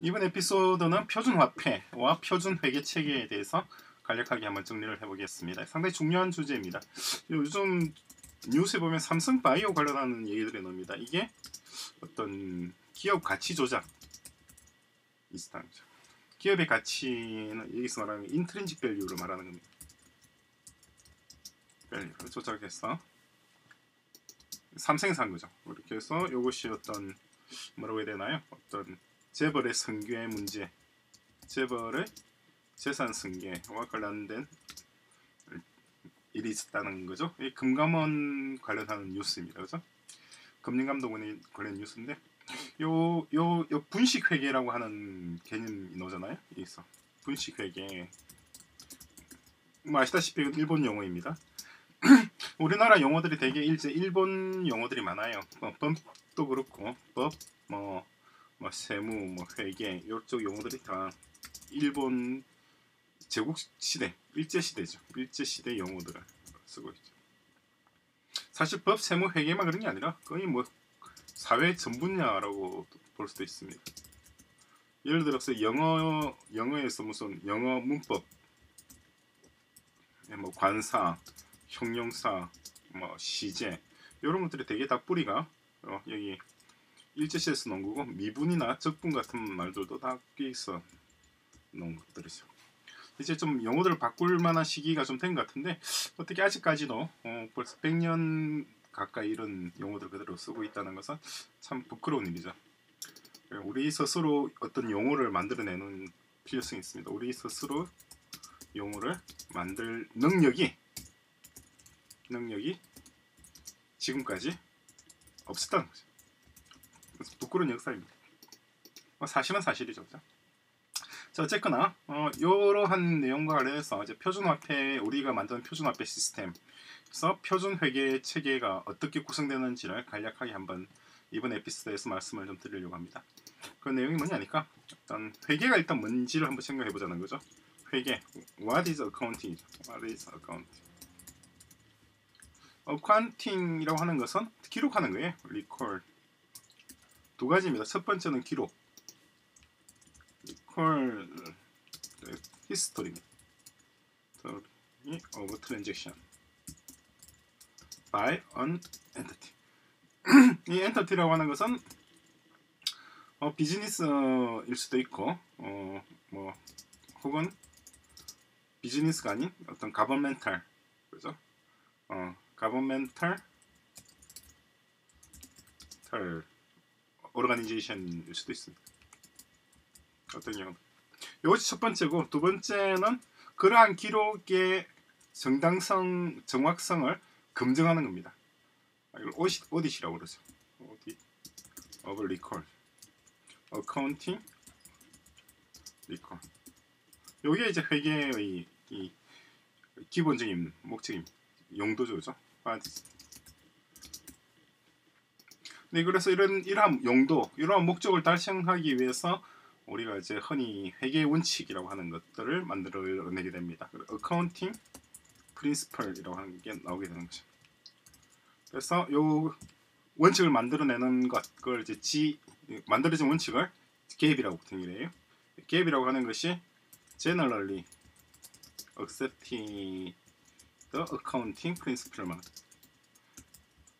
이번 에피소드는 표준 화폐와 표준 회계 체계에 대해서 간략하게 한번 정리를 해보겠습니다. 상당히 중요한 주제입니다. 요즘 뉴스에 보면 삼성 바이오 관련하는 얘기들이 나옵니다. 이게 어떤 기업 가치 조작 거죠. 기업의 가치는 여기서 말하는 intrinsic value를 말하는 겁니다. value를 조작해서 삼성이 산 거죠. 이렇게 해서 이것이 어떤 뭐라고 해야 되나요? 어떤 재벌의 승계의 문제, 재벌의 재산 승계와 관련된 일이 있었다는 거죠. 이 금감원 관련하는 뉴스입니다. 그죠? 금융감독원에 관련 뉴스인데 요, 요, 요 분식회계라고 하는 개념이 나오잖아요. 여기서 분식회계 뭐 아시다시피 일본 용어입니다. 우리나라 용어들이 되게 일제 일본 용어들이 많아요. 뭐 법도 그렇고 법, 뭐 뭐 세무, 뭐 회계 이쪽 용어들이 다 일본 제국 시대, 일제 시대죠. 일제 시대 용어들을 쓰고 있죠. 사실 법, 세무, 회계만 그런 게 아니라 거의 뭐 사회 전 분야라고 볼 수도 있습니다. 예를 들어서 영어 영어에서 무슨 영어 문법, 예, 뭐 관사, 형용사, 뭐 시제 이런 것들이 되게 다 뿌리가 어, 여기 일제시에서 넣은 거고 미분이나 적분 같은 말들도 다 끼서 넣은 것들이죠. 이제 좀 영어들을 바꿀 만한 시기가 좀 된 것 같은데 어떻게 아직까지도 어, 벌써 100년 가까이 이런 용어들 그대로 쓰고 있다는 것은 참 부끄러운 일이죠. 우리 스스로 어떤 용어를 만들어내는 필요성이 있습니다. 우리 스스로 용어를 만들 능력이 능력이 지금까지 없었다는 거죠. 부끄러운 역사입니다. 뭐 사실은 사실이죠. 자, 어쨌거나 어, 이러한 내용과 관련해서 이제 표준화폐 우리가 만든 표준화폐 시스템에서 표준 회계 체계가 어떻게 구성되는지를 간략하게 한번 이번 에피소드에서 말씀을 좀 드리려고 합니다. 그 내용이 뭐냐니까 일단 회계가 일단 뭔지를 한번 생각해 보자는 거죠. 회계 What is accounting? What is accounting? accounting이라고 하는 것은 기록하는 거예요. record 두 가지입니다. 첫 번째는 기록. equal history of transaction by an entity. 이 entity라고 하는 것은 어, 비즈니스일 수도 있고 어, 뭐 혹은 비즈니스가 아닌 어떤 governmental 그죠? 어, governmental tal organization일 수도 있습니다. 어떤 경우 이것이 첫 번째고 두 번째는 그러한 기록의 정당성, 정확성을 검증하는 겁니다. 이걸 audit, audit이라고 그러죠. audit, of record, record. 이게 이제 회계의 이 기본적인 목적입니다. 용도죠, 그죠? 네, 그래서 이런 이러한 용도, 이러한 목적을 달성하기 위해서 우리가 이제 흔히 회계 원칙이라고 하는 것들을 만들어내게 됩니다. accounting principle이라고 하는 게 나오게 되는 거죠. 그래서 요 원칙을 만들어내는 것, 그걸 이제 G 만들어진 원칙을 GAAP이라고 보통 이래요. GAAP이라고 하는 것이 generally accepted accounting principle만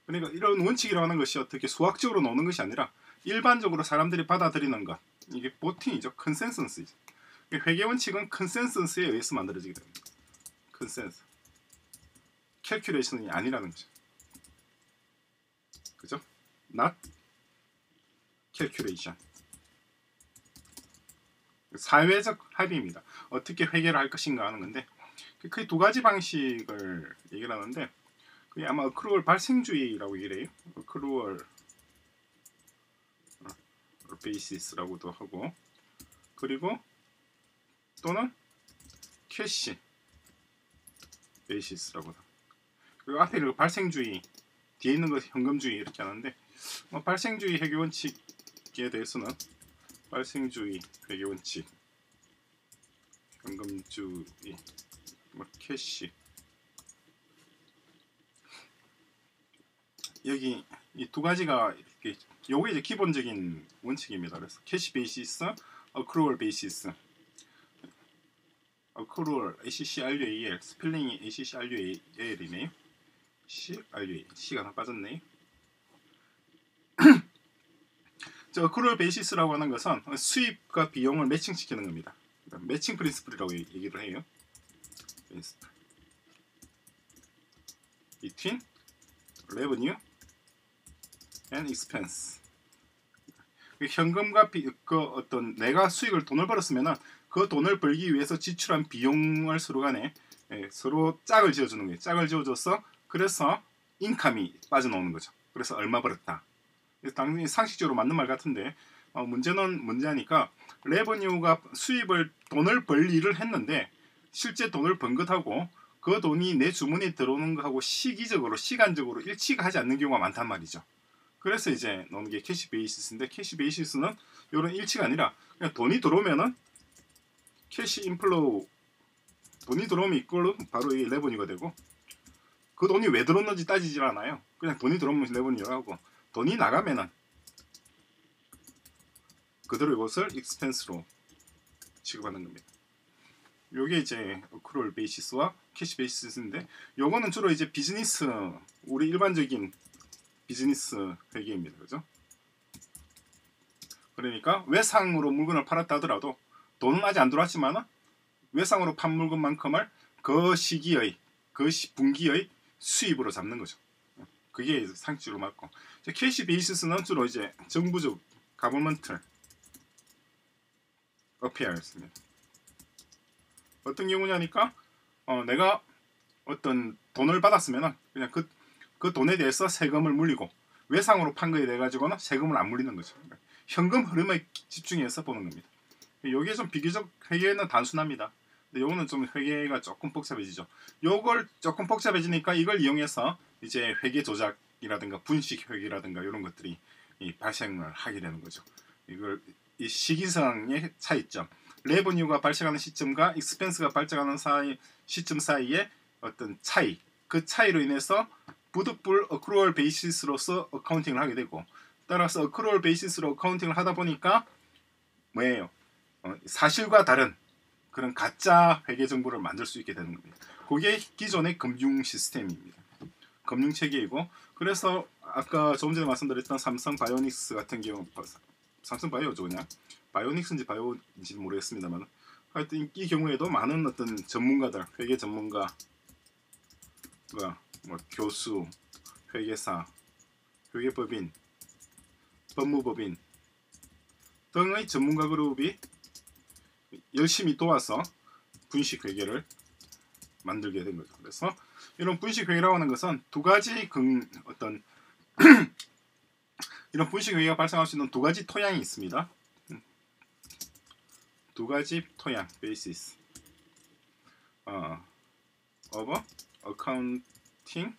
그러니까 이런 원칙이라고 하는 것이 어떻게 수학적으로 나오는 것이 아니라 일반적으로 사람들이 받아들이는 것. 이게 voting이죠. 컨센서스이죠 회계 원칙은 컨센서스에 의해서 만들어지게 됩니다. 컨센서스 calculation이 아니라는 거죠. 그죠? not calculation. 사회적 합의입니다. 어떻게 회계를 할 것인가 하는 건데 그 두 가지 방식을 얘기를 하는데 그게 아마 accrual 발생주의라고 얘기를 해요. accrual basis라고도 하고 그리고 또는 cash basis라고도 그리고 앞에 그 발생주의 뒤에 있는 거 현금주의 이렇게 하는데 뭐 발생주의 회계 원칙에 대해서는 발생주의 회계 원칙 현금주의 뭐 cash 여기 이 두 가지가 이렇게 요게 이제 기본적인 원칙입니다. 그래서 cash basis accrual basis. accrual ACCRUAL 스펠링이 ACCRUAL이네요. CRUA C가 하나 빠졌네. 저 accrual basis라고 하는 것은 수입과 비용을 매칭시키는 겁니다. matching principle이라고 얘기를 해요. between revenue and expense. 그 현금과 비, 그 어떤 내가 수익을 돈을 벌었으면은 그 돈을 벌기 위해서 지출한 비용을 서로 간에 예, 서로 짝을 지어주는 거예요. 짝을 지어줘서 그래서 인감이 빠져나오는 거죠. 그래서 얼마 벌었다. 당연히 상식적으로 맞는 말 같은데 어, 문제는 문제니까 레버뉴가 수입을 돈을 벌 일을 했는데 실제 돈을 번 것하고 그 돈이 내 주머니에 들어오는 거하고 시기적으로 시간적으로 일치가 하지 않는 경우가 많단 말이죠. 그래서 이제 넣는 게 cash basis인데 cash basis는 이런 일치가 아니라 그냥 돈이 들어오면은 cash inflow 돈이 들어오면 이걸로 바로 이 revenue가 되고 그 돈이 왜 들어오는지 따지질 않아요. 그냥 돈이 들어오면 revenue라고 돈이 나가면은 그대로 이것을 expense로 취급하는 겁니다. 요게 이제 accrual basis와 cash basis인데 요거는 주로 이제 비즈니스 우리 일반적인 비즈니스 회계입니다. 그죠? 그러니까 외상으로 물건을 팔았다 하더라도 돈은 아직 안 들어왔지만 외상으로 판 물건만큼을 그 시기의 그 분기의 수입으로 잡는 거죠. 그게 상식으로 맞고 cash basis는 주로 이제 정부적 government affair였습니다. 어떤 경우냐니까 어, 내가 어떤 돈을 받았으면 그냥 그, 그 돈에 대해서 세금을 물리고 외상으로 판 거에 대해 가지고는 세금을 안 물리는 거죠. 현금 흐름에 집중해서 보는 겁니다. 여기에 좀 비교적 회계는 단순합니다. 근데 요거는 좀 회계가 조금 복잡해지죠. 요걸 조금 복잡해지니까 이걸 이용해서 이제 회계 조작이라든가 분식 회계라든가 이런 것들이 발생을 하게 되는 거죠. 이걸 이 시기상의 차이점, revenue가 발생하는 시점과 expense가 발생하는 사이, 시점 사이의 어떤 차이, 그 차이로 인해서 부득불 accrual basis로서 accounting을 하게 되고 따라서 accrual basis로 accounting을 하다 보니까 뭐예요? 어, 사실과 다른 그런 가짜 회계 정보를 만들 수 있게 되는 겁니다. 그게 기존의 금융 시스템입니다. 금융 체계이고 그래서 아까 조금 전에 말씀드렸던 삼성 바이오닉스 같은 경우 삼성 바이오죠 그냥 바이오닉스인지 바이오인지 모르겠습니다만 하여튼 이 경우에도 많은 어떤 전문가들 회계 전문가 뭐 교수 회계사 회계법인 법무법인 등의 전문가 그룹이 열심히 도와서 분식 회계를 만들게 된 거죠. 그래서 이런 분식 회계라고 하는 것은 두 가지 근 어떤 이런 분식 회계가 발생할 수 있는 두 가지 토양이 있습니다. 두 가지 토양, 베이시스. 어, of accounting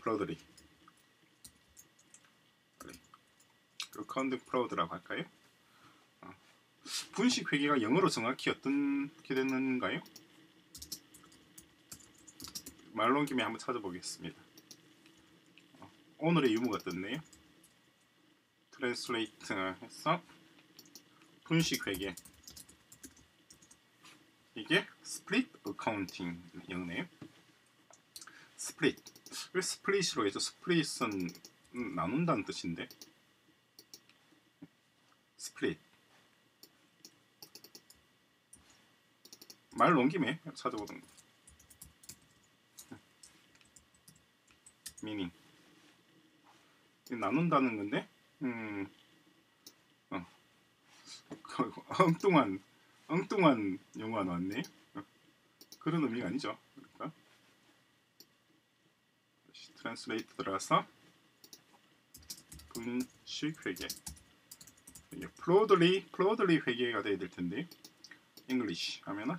fraudry. accounting fraud라고 할까요? 어, 분식 회계가 영어로 정확히 어떻게 되는가요? 말로 온 김에 한번 찾아보겠습니다. 어, 오늘의 유무가 떴네요. 트랜스레이트 해서 분식 회계 이게 스플릿 어카운팅 영네요. 스플릿 왜 스플릿으로 해서 스플릿은 나눈다는 뜻인데 스플릿 말 넘김에 찾아보던 거 미닝 나눈다는 건데 음, 어. 엉뚱한 엉뚱한 영화 나왔네. 어. 그런 의미가 아니죠. 그러니까 다시 트랜스레이트 들어가서 분식 회계 이게 플로들리 플로들리 회계가 돼야 될 텐데 잉글리시 하면은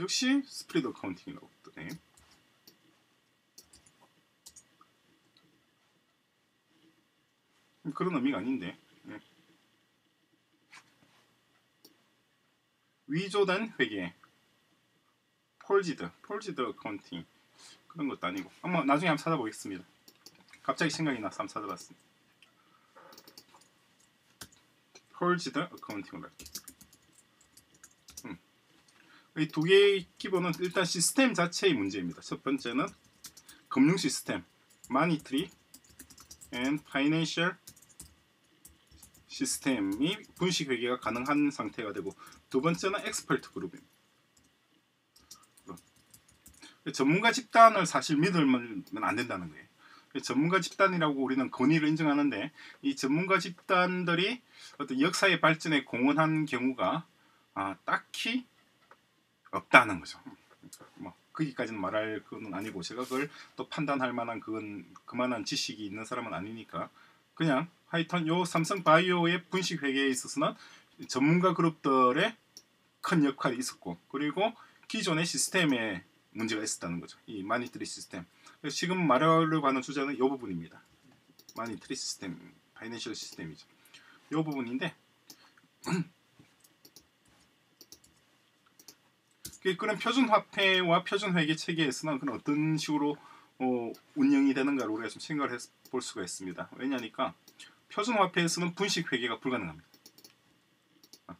역시 스프리드 어카운팅이라고 뜨네. 그런 의미가 아닌데 예. 위조된 회계 forged forged accounting 그런 것도 아니고 한번 나중에 한번 찾아보겠습니다 갑자기 생각이 나서 한번 찾아봤습니다 forged accounting을 할게. 음. 이 두 개의 기본은 일단 시스템 자체의 문제입니다. 첫 번째는 금융 시스템, monetary and 시스템이 분식 회계가 가능한 상태가 되고 두 번째는 expert 그룹입니다. 전문가 집단을 사실 믿으면 안 된다는 거예요. 전문가 집단이라고 우리는 권위를 인정하는데 이 전문가 집단들이 어떤 역사의 발전에 공헌한 경우가 아, 딱히 없다는 거죠. 뭐 거기까지는 말할 건 아니고 제가 그걸 또 판단할 만한 그건 그만한 지식이 있는 사람은 아니니까 그냥 하여튼 요 삼성 바이오의 분식 회계에 있어서는 전문가 그룹들의 큰 역할이 있었고 그리고 기존의 시스템에 문제가 있었다는 거죠. 이 마니터리 시스템. 지금 말하려고 하는 주제는 이 부분입니다. 마니터리 시스템, 파이낸셜 시스템이죠. 이 부분인데 그런 표준 화폐와 표준 회계 체계에서는 그런 어떤 식으로 어, 운영이 되는가를 우리가 좀 생각을 해볼 수가 있습니다. 왜냐니까 표준 화폐에서는 분식 회계가 불가능합니다. 아,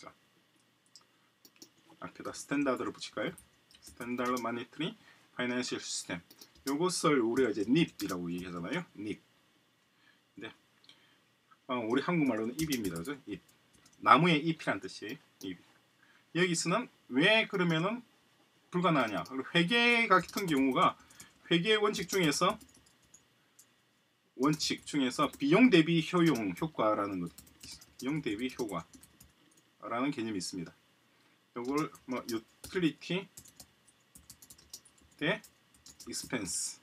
자, 앞에다 standard를 붙일까요? standard monetary financial system. 요것을 우리가 이제 닙이라고 얘기하잖아요. 닙. 네. 어, 우리 한국말로는 잎입니다. 그죠? 잎. 나무의 잎이란 뜻이에요. 잎. 여기서는 왜 그러면은 불가능하냐? 회계 같은 경우가 회계 원칙 중에서 원칙 중에서 비용 대비 효용 효과라는 것, 비용 대비 효과라는 개념이 있습니다. 이걸 뭐 유틸리티 대 expense.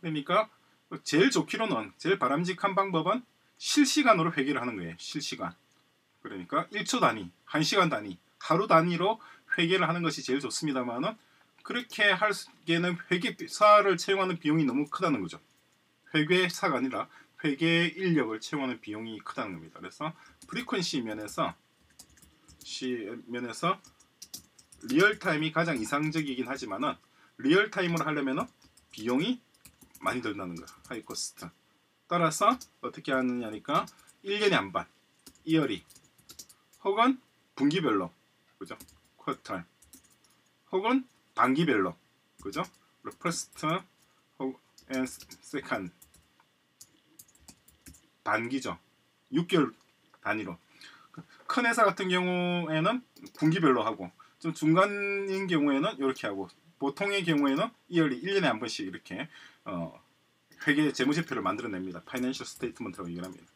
그러니까 제일 좋기로는 제일 바람직한 방법은 실시간으로 회계를 하는 거예요. 실시간. 그러니까 1초 단위, 1시간 단위, 하루 단위로 회계를 하는 것이 제일 좋습니다만은 그렇게 하기에는 회계사를 채용하는 비용이 너무 크다는 거죠. 회계사가 아니라 회계 인력을 채용하는 비용이 크다는 겁니다. 그래서 frequency 면에서 시 면에서 real time이 가장 이상적이긴 하지만은 real time으로 하려면은 비용이 많이 든다는 거야. high cost. 따라서 어떻게 하느냐니까 1년에 한 번, yearly 혹은 분기별로 그죠? quarter 혹은 반기별로 그죠? first and second 반기죠. 6개월 단위로 큰 회사 같은 경우에는 분기별로 하고 좀 중간인 경우에는 이렇게 하고 보통의 경우에는 yearly 1년에 한 번씩 이렇게 어, 회계 재무제표를 만들어냅니다. financial statement라고 얘기를 합니다.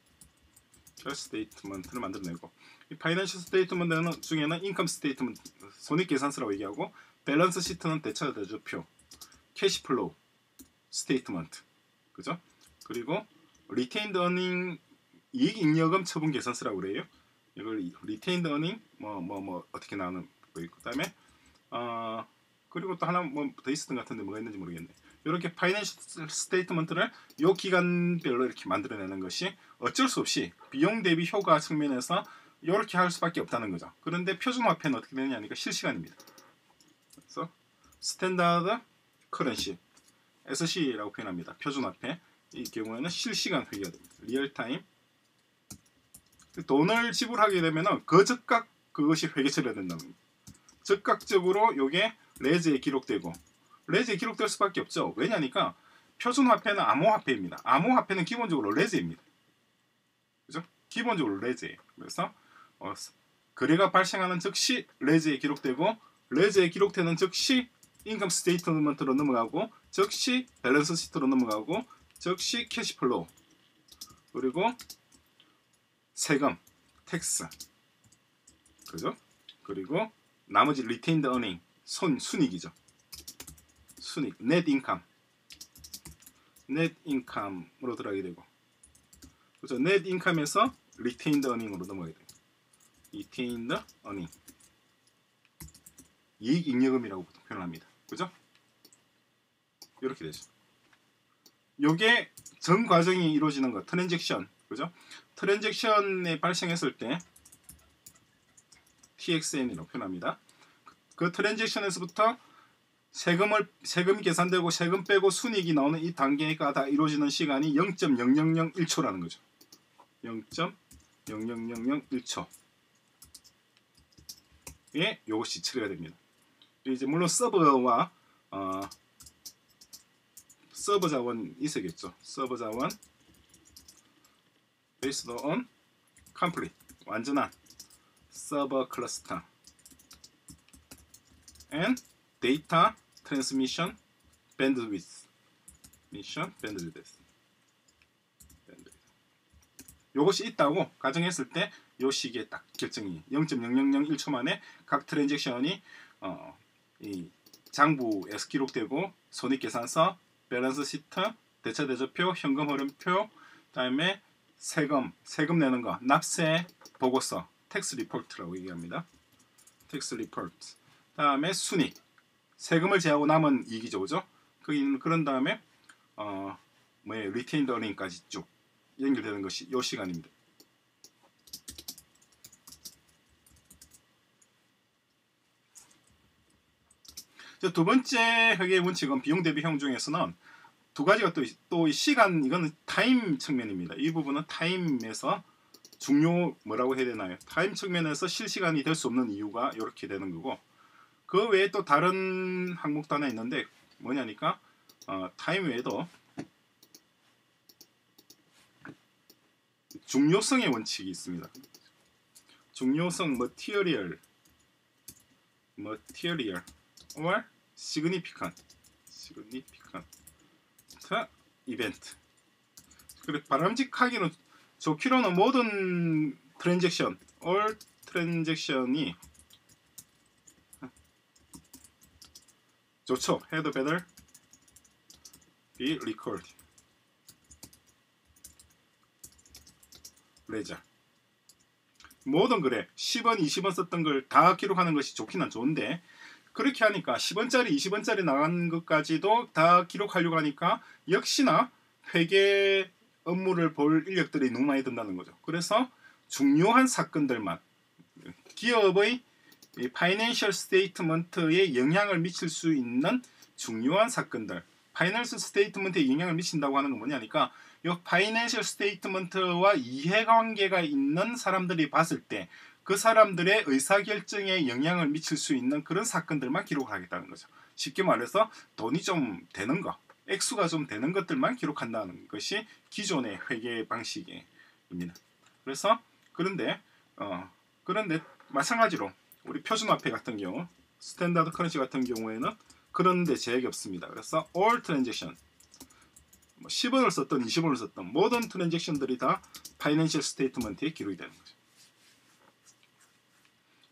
statement를 만들어내고 이 financial statement 중에는 income statement 손익계산서라고 얘기하고 balance sheet는 대차 대조표 cash flow statement 그죠? 그리고 retained earning 이익 잉여금 처분 계산서라고 그래요. 이걸 retained earning 뭐 뭐뭐 뭐 어떻게 나오는 있고 그다음에 어 그리고 또 하나 뭐것 같은데 뭐가 있는지 모르겠네. 이렇게 financial statement를 요 기간별로 이렇게 만들어내는 것이 어쩔 수 없이 비용 대비 효과 측면에서 이렇게 할 수밖에 없다는 거죠. 그런데 표준화폐는 어떻게 되느냐니까 실시간입니다. 그래서 standard currency SC라고 표현합니다. 표준화폐 이 경우에는 실시간 회계가 됩니다. real time 돈을 지불하게 되면은 그 즉각 그것이 회계 처리가 된다는 겁니다. 즉각적으로 이게 레즈에 기록되고 레즈에 기록될 수밖에 없죠. 왜냐니까 표준화폐는 암호화폐입니다. 암호화폐는 기본적으로 ledger입니다. 그죠? 기본적으로 레즈예요. 그래서 어, 거래가 발생하는 즉시 레즈에 기록되고 레즈에 기록되는 즉시 income statement로 넘어가고 즉시 balance sheet로 넘어가고 즉시 cash flow 그리고 세금, tax 그죠? 그리고 나머지 retained earning 손 순익이죠. 순익, net income. net income으로 들어가게 되고. 그죠? net income에서 retained earning으로 넘어가게. retained earning. 이익 잉여금이라고 표현합니다. 그죠? 이렇게 되죠. 요게 전 과정이 이루어지는 것, transaction. 그죠? transaction이 발생했을 때 TXN이라고 표현합니다. 그 transaction에서부터 세금을 세금 계산되고 세금 빼고 순이익이 나오는 이 단계가 다 이루어지는 시간이 0.0001초라는 거죠. 0.00001초 에 이것이 처리가 됩니다. 이제 물론 서버와 어, 서버 자원 있어야겠죠. 서버 자원 based on complete 완전한 서버 클러스터 and data transmission bandwidth. Mission bandwidth. 요것이 있다고 가정했을 때 요 시기에 딱 결정이 0.0001초 만에 각 transaction이 어, 이 장부에서 기록되고 손익계산서, balance sheet, 대차 대조표, 현금 흐름표, 그다음에 세금, 세금 내는 거, 납세 보고서, tax report라고 얘기합니다. tax report. 다음에 순익, 세금을 제하고 남은 이익이죠, 그죠? 그 그런 다음에 어, 뭐예 retained earning까지 쭉 연결되는 것이 요 시간입니다. 두 번째 회계 원칙은 비용 대비 형 중에서는 두 가지가 또, 또 시간 이거는 time 측면입니다. 이 부분은 time에서 중요 뭐라고 해야 되나요? time 측면에서 실시간이 될 수 없는 이유가 이렇게 되는 거고 그 외에 또 다른 항목도 하나 있는데 뭐냐니까 어, time 외에도 중요성의 원칙이 있습니다. 중요성 material material or significant significant event 그래 바람직하기는 좋기로는 모든 transaction all transaction이 좋죠. had better be recorded 레자. 모든 글에 10원, 20원 썼던 걸 다 기록하는 것이 좋기는 좋은데 그렇게 하니까 10원짜리, 20원짜리 나간 것까지도 다 기록하려고 하니까 역시나 회계 업무를 볼 인력들이 너무 많이 든다는 거죠. 그래서 중요한 사건들만 기업의 financial statement에 영향을 미칠 수 있는 중요한 사건들 financial statement에 영향을 미친다고 하는 건 뭐냐니까 이 financial statement와 이해관계가 있는 사람들이 봤을 때 그 사람들의 의사결정에 영향을 미칠 수 있는 그런 사건들만 기록을 하겠다는 거죠. 쉽게 말해서 돈이 좀 되는 거, 액수가 좀 되는 것들만 기록한다는 것이 기존의 회계 방식입니다. 그래서 그런데 어, 그런데 마찬가지로 우리 표준화폐 같은 경우 standard currency 같은 경우에는 그런데 제약이 없습니다. 그래서 all transaction 10원을 뭐 썼던 20원을 썼던 모든 transaction들이 다 financial statement에 기록이 되는 거죠.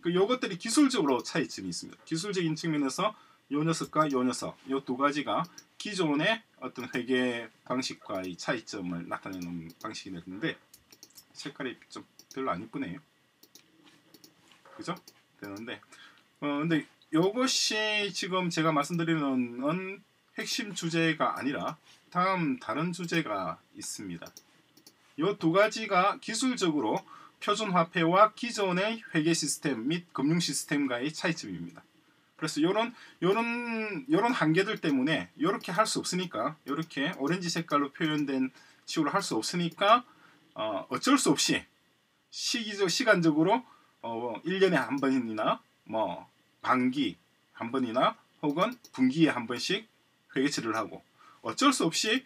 그 요것들이 기술적으로 차이점이 있습니다. 기술적인 측면에서 요 녀석과 요 녀석 요 두 가지가 기존의 어떤 회계 방식과의 차이점을 나타내는 방식이 되는데 색깔이 좀 별로 안 이쁘네요. 그죠? 되는데 어 근데 요것이 지금 제가 말씀드리는 핵심 주제가 아니라 다음 다른 주제가 있습니다. 이 두 가지가 기술적으로 표준 화폐와 기존의 회계 시스템 및 금융 시스템과의 차이점입니다. 그래서 이런 요런 요런 한계들 때문에 이렇게 할 수 없으니까 이렇게 오렌지 색깔로 표현된 식으로 할수 없으니까 어, 어쩔 수 없이 시기적 시간적으로 어, 1년에 한 번이나 뭐 반기 한 번이나 혹은 분기에 한 번씩 회계 처리를 하고 어쩔 수 없이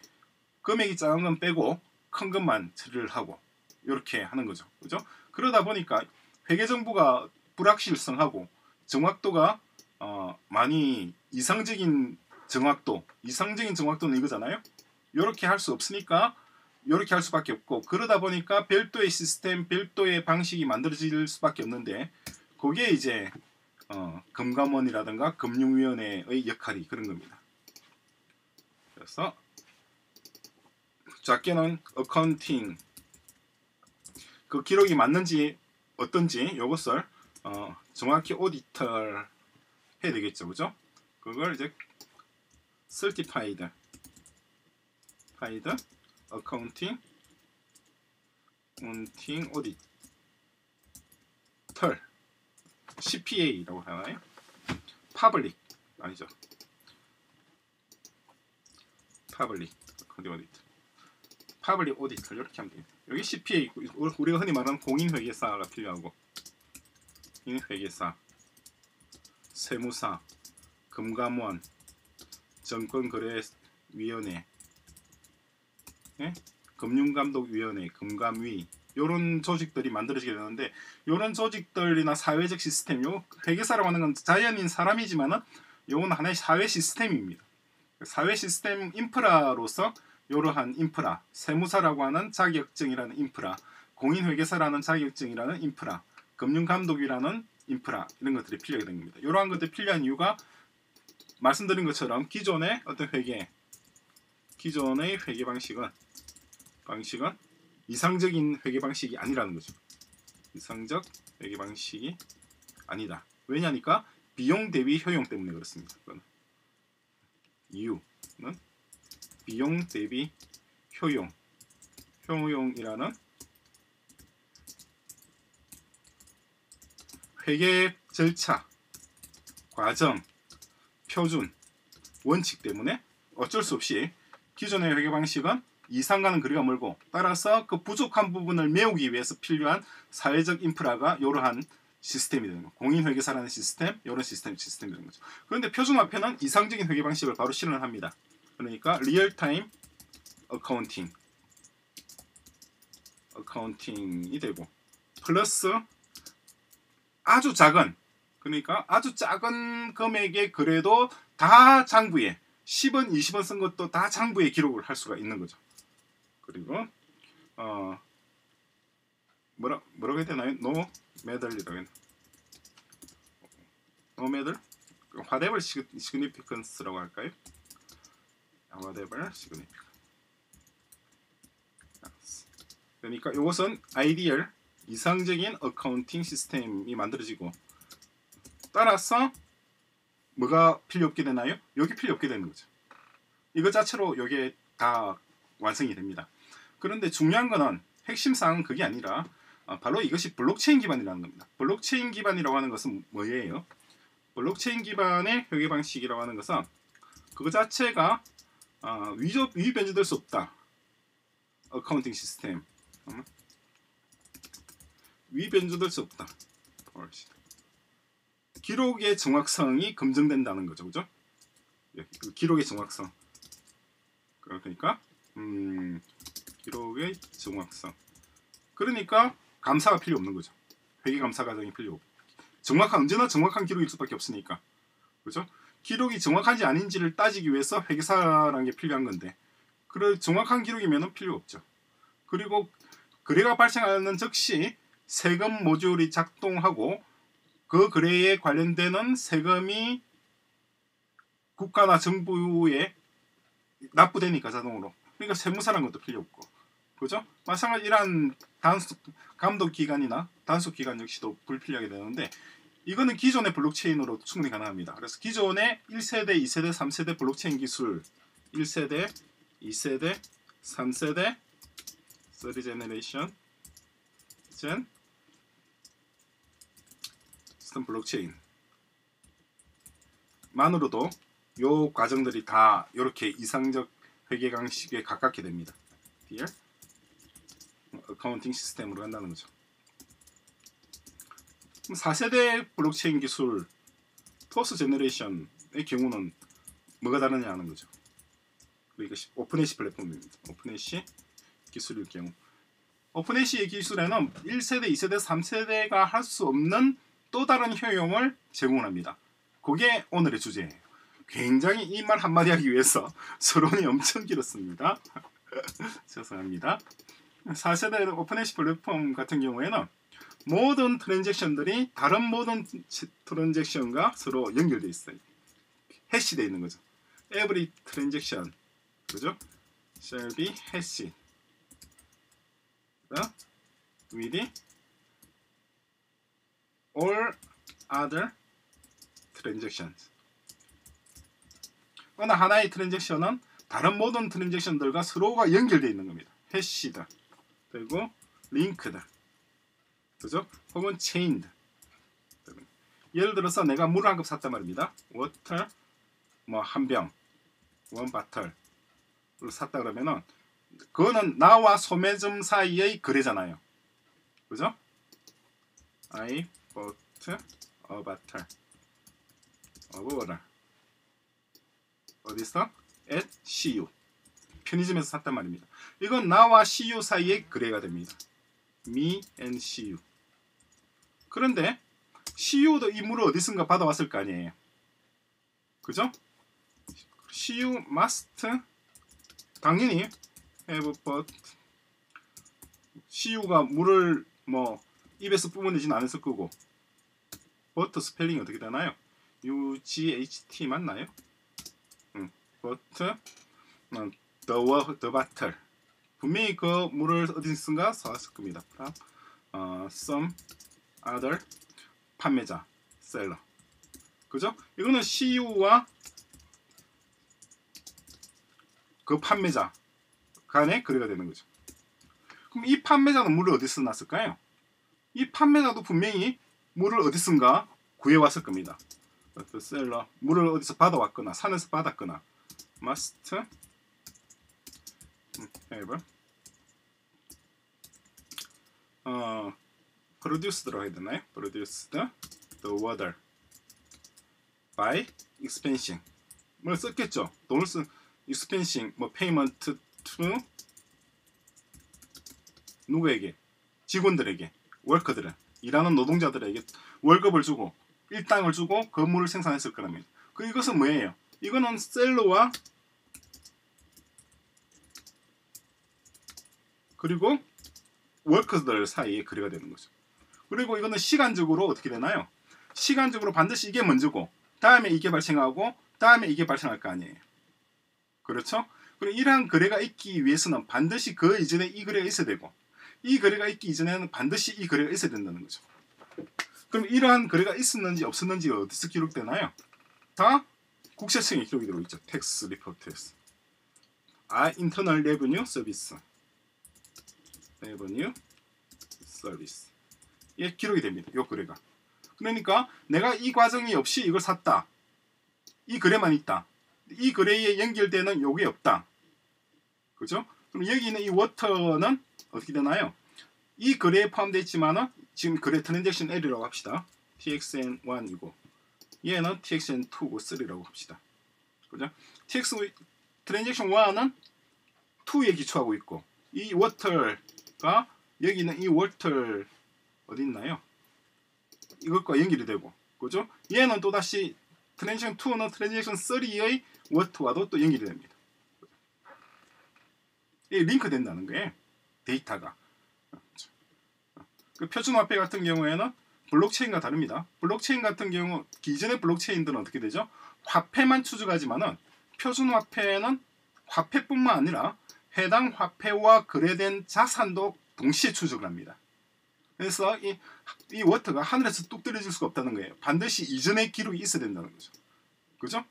금액이 작은 건 빼고 큰 것만 처리를 하고 이렇게 하는 거죠. 그죠? 그러다 보니까 회계 정보가 불확실성하고 정확도가 어, 많이 이상적인 정확도, 이상적인 정확도는 이거잖아요. 이렇게 할 수 없으니까 이렇게 할 수밖에 없고 그러다 보니까 별도의 시스템, 별도의 방식이 만들어질 수밖에 없는데 그게 이제 어, 금감원이라든가 금융위원회의 역할이 그런 겁니다. 그래서 작게는 어카운팅 그 기록이 맞는지 어떤지 이것을 어, 정확히 오디터를 해야 되겠죠, 그죠? 그걸 이제 certified, certified accounting, accounting auditor, CPA라고 하나요? public 아니죠? public 어디 어디 public auditor 이렇게 하면 됩니다. 여기 CPA 우리가 흔히 말하는 공인회계사가 필요하고 공인회계사, 세무사, 금감원, 정권거래위원회, 예? 금융감독위원회, 금감위 이런 조직들이 만들어지게 되는데 이런 조직들이나 사회적 시스템, 요 회계사라고 하는 건 자연인 사람이지만은 요건 하나의 사회 시스템입니다. 사회 시스템 인프라로서 이러한 인프라, 세무사라고 하는 자격증이라는 인프라, 공인회계사라는 자격증이라는 인프라, 금융감독이라는 인프라 이런 것들이 필요하게 된 겁니다. 이러한 것들이 필요한 이유가 말씀드린 것처럼 기존의 어떤 회계, 기존의 회계 방식은 방식은 이상적인 회계 방식이 아니라는 거죠. 이상적 회계 방식이 아니다. 왜냐니까 비용 대비 효용 때문에 그렇습니다. 그건. 이유는 비용 대비 효용, 효용이라는 회계 절차, 과정, 표준, 원칙 때문에 어쩔 수 없이 기존의 회계 방식은 이상과는 거리가 멀고 따라서 그 부족한 부분을 메우기 위해서 필요한 사회적 인프라가 이러한 시스템이 되는 거. 공인회계사라는 시스템, 이런 시스템 시스템이 되는 거죠. 그런데 표준화폐는 이상적인 회계 방식을 바로 실현을 합니다. 그러니까 real time accounting accounting이 되고 플러스 아주 작은 그러니까 아주 작은 금액의 그래도 다 장부에 10원, 20원 쓴 것도 다 장부에 기록을 할 수가 있는 거죠. 그리고 어 뭐라 뭐라고 해야 되나요? no matter이라고 했나? no matter? whatever significance라고 할까요? whatever significant. 그러니까 이것은 ideal 이상적인 accounting 시스템이 만들어지고 따라서 뭐가 필요 없게 되나요? 여기 필요 없게 되는 거죠. 이거 자체로 이게 다 완성이 됩니다. 그런데 중요한 거는 핵심 사항은 그게 아니라 어, 바로 이것이 블록체인 기반이라는 겁니다. 블록체인 기반이라고 하는 것은 뭐예요? 블록체인 기반의 회계 방식이라고 하는 것은 그거 자체가 아, 위조, 위 변조될 수 없다. accounting 시스템. 위 변조될 수 없다. 기록의 정확성이 검증된다는 거죠, 그죠? 예, 그 기록의 정확성. 그러니까 음, 기록의 정확성. 그러니까 감사가 필요 없는 거죠. 회계 감사 과정이 필요 없고. 정확한 언제나 정확한 기록일 수밖에 없으니까. 그죠? 기록이 정확한지 아닌지를 따지기 위해서 회계사라는 게 필요한 건데 그래 정확한 기록이면 필요 없죠. 그리고 거래가 발생하는 즉시 세금 모듈이 작동하고 그 거래에 관련되는 세금이 국가나 정부에 납부되니까 자동으로 그러니까 세무사라는 것도 필요 없고 그죠? 마찬가지 이러한 단속 감독 기관이나 단속 기관 역시도 불필요하게 되는데 이거는 기존의 블록체인으로 충분히 가능합니다. 그래서 기존의 1세대, 2세대, 3세대 블록체인 기술 1세대, 2세대, 3세대, 3 generation, 젠, 스턴 블록체인 만으로도 요 과정들이 다 이렇게 이상적 회계 방식에 가깝게 됩니다. here 어카운팅 시스템으로 한다는 거죠. 4세대 블록체인 기술 포스 제너레이션의 경우는 뭐가 다르냐 하는 거죠. 그러니까 오픈애시 플랫폼입니다. 오픈애시 기술일 경우 오픈애시의 기술에는 1세대, 2세대, 3세대가 할 수 없는 또 다른 효용을 제공합니다. 그게 오늘의 주제예요. 굉장히 이 말 한마디 하기 위해서 서론이 엄청 길었습니다. 죄송합니다. 4세대 오픈애시 플랫폼 같은 경우에는 모든 트랜잭션들이 다른 모든 트랜잭션과 서로 연결되어 있어요. 해시되어 있는 거죠. Every transaction 그죠? shall be hashed with all other transactions. 어느 하나의 트랜잭션은 다른 모든 트랜잭션들과 서로가 연결되어 있는 겁니다. 해시다. 그리고 링크다. 그죠? 혹은 chained. 예를 들어서 내가 물을 한 컵 샀단 말입니다. water 뭐한 병, one bottle를 샀다 그러면은 그거는 나와 소매점 사이의 거래잖아요. 그죠? I bought a bottle of water. 어디서? at CU. 편의점에서 샀단 말입니다. 이건 나와 CU 사이의 거래가 됩니다. me and CU. 그런데 CU도 이 물을 어디선가 받아왔을 거 아니에요. 그죠? CU must 당연히 have bought CU가 물을 뭐 입에서 뿜어내지는 않았을 거고 bought 스펠링이 어떻게 되나요? UGHT 맞나요? 응. 버터 어, the, wa- the bottle 분명히 그 물을 어디선가 사왔을 겁니다. from 어, some other 판매자 셀러 그죠? 이거는 CU와 그 판매자 간의 거래가 되는 거죠. 그럼 이 판매자는 물을 어디서 났을까요? 이 판매자도 분명히 물을 어디선가 구해왔을 겁니다. 그 셀러 물을 어디서 받아왔거나 산에서 받았거나 must have 어 produced라고 해야 되나요? produced the water by expensing 뭘 썼겠죠? 돈을 쓴 expensing 뭐 payment to 누구에게? 직원들에게 월커들은 일하는 노동자들에게 월급을 주고 일당을 주고 건물을 생산했을 거랍니다. 그 이것은 뭐예요? 이거는 셀러와 그리고 월커들 사이에 거래가 되는 거죠. 그리고 이거는 시간적으로 어떻게 되나요? 시간적으로 반드시 이게 먼저고 다음에 이게 발생하고 다음에 이게 발생할 거 아니에요. 그렇죠? 그리고 이러한 거래가 있기 위해서는 반드시 그 이전에 이 거래가 있어야 되고 이 거래가 있기 이전에는 반드시 이 거래가 있어야 된다는 거죠. 그럼 이러한 거래가 있었는지 없었는지 어디서 기록되나요? 다 국세청에 기록이 되고 있죠. tax report에서. 아, Internal Revenue Service. Revenue Service. 예, 기록이 됩니다. 이 거래가. 그러니까 내가 이 과정이 없이 이걸 샀다. 이 거래만 있다. 이 거래에 연결되는 요게 없다. 그죠? 그럼 여기 있는 이 water는 어떻게 되나요? 이 거래에 포함되어 있지만은 지금 거래 transaction 1이라고 합시다. TXN1이고 얘는 TXN2고 3라고 합시다. 그죠? TX transaction 1은 2에 기초하고 있고 이 water가 여기 있는 이 water 어디 있나요? 이것과 연결이 되고 그죠? 얘는 또다시 transaction 2는 transaction 3의 워터와도 또 연결이 됩니다. 이 링크 된다는 거예요. 데이터가. 그 표준화폐 같은 경우에는 블록체인과 다릅니다. 블록체인 같은 경우 기존의 블록체인들은 어떻게 되죠? 화폐만 추적하지만은 표준화폐는 화폐뿐만 아니라 해당 화폐와 거래된 자산도 동시에 추적을 합니다. 그래서 이, 이 water가 하늘에서 뚝 떨어질 수가 없다는 거예요. 반드시 이전의 기록이 있어야 된다는 거죠. 그죠?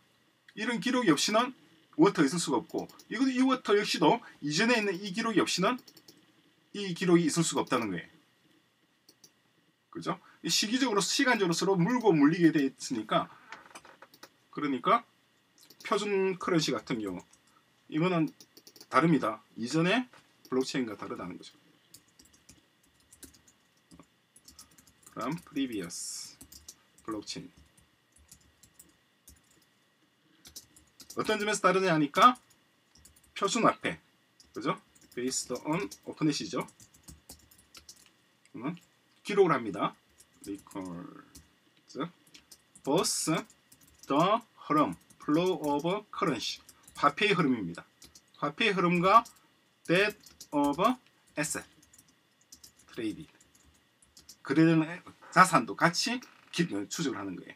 이런 기록이 없이는 water가 있을 수가 없고 이것도 이 water 역시도 이전에 있는 이 기록이 없이는 이 기록이 있을 수가 없다는 거예요. 그죠? 시기적으로 시간적으로 서로 물고 물리게 돼 있으니까 그러니까 표준 currency 같은 경우 이거는 다릅니다. 이전에 블록체인과 다르다는 거죠. 그럼 previous 블록체인 어떤 점에서 다르냐 하니까 표준화폐 그죠? Based on 오픈넷이죠. 음, 기록을 합니다. records both the 흐름 flow of currency 화폐의 흐름입니다. 화폐의 흐름과 that of asset trade 거래되는 자산도 같이 기- 추적을 하는 거예요.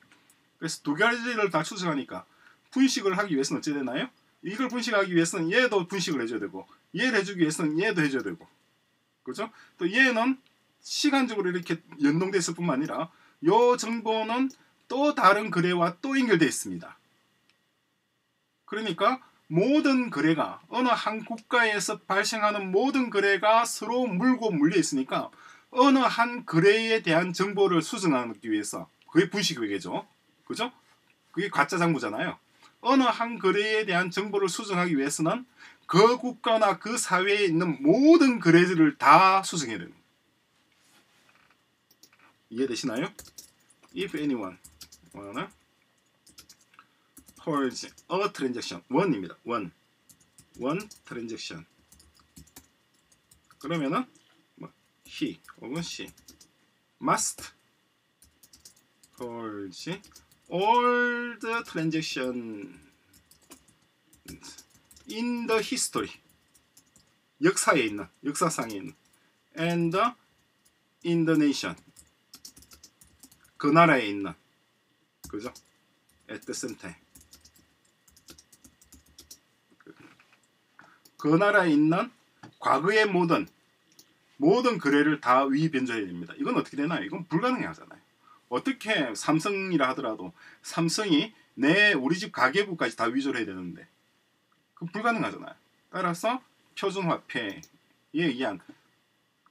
그래서 두 가지를 다 추적하니까 분식을 하기 위해서는 어찌 되나요? 이걸 분식하기 위해서는 얘도 분식을 해줘야 되고 얘를 해주기 위해서는 얘도 해줘야 되고 그죠? 또 얘는 시간적으로 이렇게 연동돼 있을 뿐만 아니라 요 정보는 또 다른 거래와 또 연결돼 있습니다. 그러니까 모든 거래가 어느 한 국가에서 발생하는 모든 거래가 서로 물고 물려 있으니까 어느 한 거래에 대한 정보를 수정하기 위해서 그게 분식회계죠. 그죠? 그게 가짜 장부잖아요. 어느 한 거래에 대한 정보를 수정하기 위해서는 그 국가나 그 사회에 있는 모든 거래들을 다 수정해야 거예요. 이해되시나요? If anyone wanna purge a transaction one입니다. one one transaction 그러면은 뭐 he 혹은 she must purge the transaction in the history 역사에 있는 역사상에 있는 and in the nation 그 나라에 있는 그죠? at the same time 그 나라에 있는 과거의 모든 모든 거래를 다 위변조해야 됩니다. 이건 어떻게 되나요? 이건 불가능하잖아요. 어떻게 삼성이라 하더라도 삼성이 내 우리 집 가계부까지 다 위조를 해야 되는데 그 불가능하잖아요. 따라서 표준화폐에 의한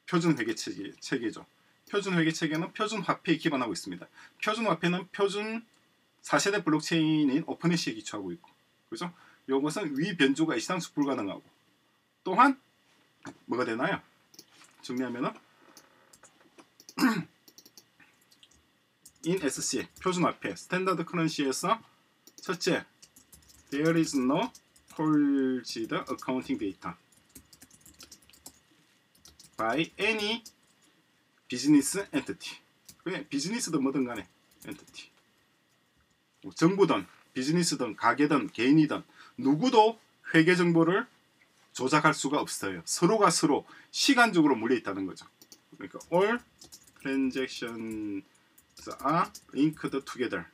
표준회계 체계, 체계죠. 표준회계 체계는 표준화폐에 기반하고 있습니다. 표준화폐는 표준 4세대 블록체인인 OpenHash에 기초하고 있고 그죠? 이것은 위 변조가 이상수 불가능하고 또한 뭐가 되나요? 정리하면은 in SC 표준 화폐 standard currency에서 첫째 there is no forged accounting data by any business entity 그냥 비즈니스든 뭐든 간에 entity 뭐 정부든 비즈니스든 가게든 개인이든 누구도 회계 정보를 조작할 수가 없어요. 서로가 서로 시간적으로 물려 있다는 거죠. 그러니까 all transactions are linked together.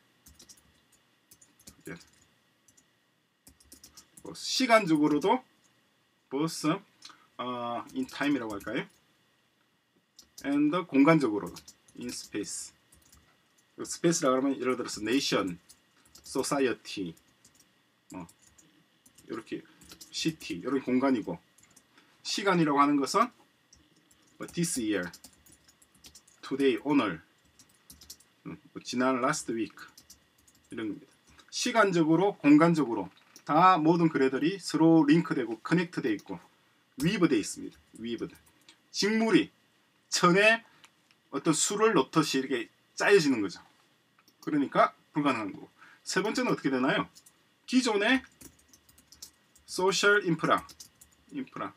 뭐 시간적으로도 both uh, in time이라고 할까요? and 공간적으로 in space. space라고 하면 예를 들어서 nation, society, 뭐 이렇게 시티 이런 공간이고 시간이라고 하는 것은 뭐 this year, today, 오늘, 뭐 지난 last week 이런 겁니다. 시간적으로 공간적으로 다 모든 거래들이 서로 링크되고 connect돼 있고 weave돼 있습니다. weaved 직물이 천에 어떤 수를 놓듯이 이렇게 짜여지는 거죠. 그러니까 불가능한 거고 세 번째는 어떻게 되나요? 기존의 social 인프라 인프라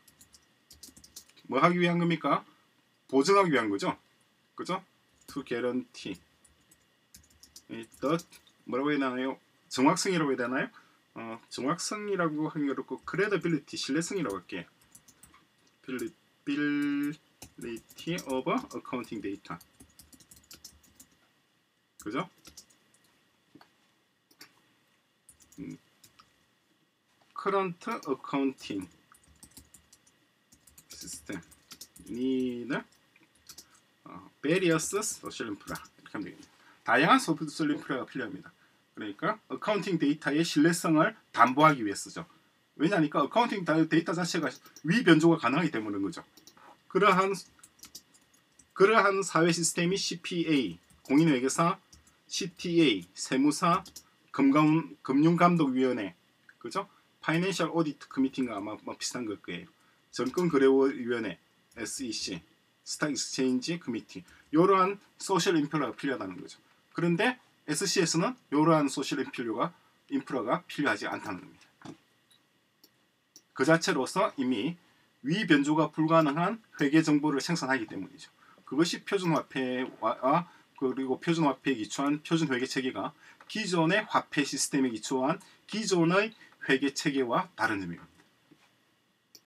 뭐 하기 위한 겁니까? 보증하기 위한 거죠. 그죠? to guarantee the 뭐라고 해야 되나요? 정확성이라고 해야 되나요? 어, 정확성이라고 하기 어렵고 credibility 신뢰성이라고 할게요. ability of accounting data 그죠? 음. current accounting system need 어, various social infra 이렇게 하면 되겠네요. 다양한 social 인프라가 필요합니다. 그러니까 accounting 데이터의 신뢰성을 담보하기 위해서죠. 왜냐하니까 accounting 데이터 자체가 위변조가 가능하기 때문인 거죠. 그러한 그러한 사회 시스템이 CPA 공인회계사, CTA 세무사, 금감, 금융감독위원회, 그죠? Financial Audit Committee인가 아마 뭐 비슷한 걸 거예요. 증권거래위원회 SEC, Stock Exchange Committee 이러한 social 인프라가 필요하다는 거죠. 그런데 SC에서는 이러한 social 인프라가 인프라가 필요하지 않다는 겁니다. 그 자체로서 이미 위 변조가 불가능한 회계 정보를 생산하기 때문이죠. 그것이 표준화폐와 그리고 표준화폐에 기초한 표준회계 체계가 기존의 화폐 시스템에 기초한 기존의 회계 체계와 다른 점입니다.